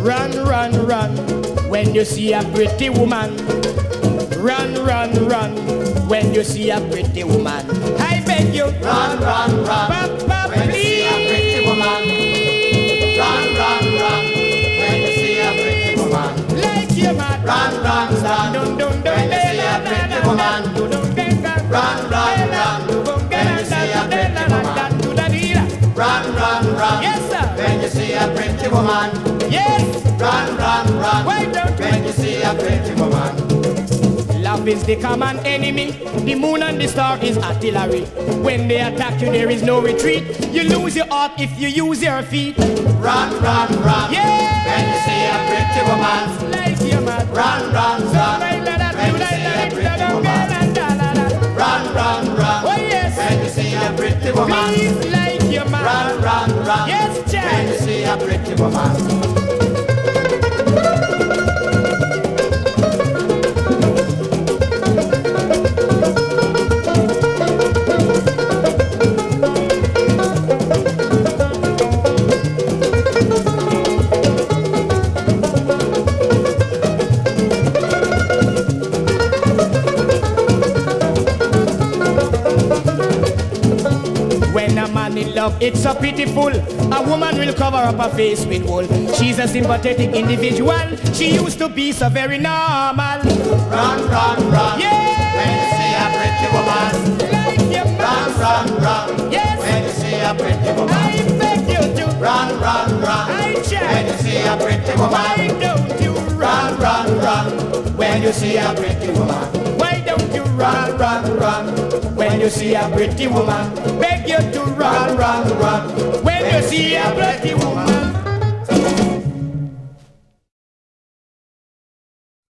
Run, run, run when you see a pretty woman. Run, run, run when you see a pretty woman. I beg you, Run, run, run. Papa, When you see a pretty woman. Run, run, run. When you see a pretty woman. like you mad. Run, run, run. Dun, dun, dun, When you see a pretty woman. Run, run, run. Run, run. Yes, sir. When you see a pretty woman. Yes, Run, run, run. Why don't When you see a pretty woman. love is the common enemy. The moon and the star is artillery. When they attack you, there is no retreat. You lose your heart if you use your feet. Run, run, run. Yeah. When you see a pretty woman. Like you mad. Run, run, run. When you see a pretty woman. Run, run, run. Oh yes, When you see a pretty woman. please man. Run, run, run. Yes, Jack. When you see a pretty woman. When a man in love, it's so pitiful. A woman will cover up her face with wool. She's a sympathetic individual. She used to be so very normal. Run, run, run. Yeah. When you see a pretty woman. Like your Run, run, run. Yes. When you see a pretty woman. I beg you to Run, run, run. I check. When you see a pretty woman. Why don't you Run, run? run. When you see a pretty woman. Why don't you Run, run? run, see a pretty woman. Beg you to Run, run.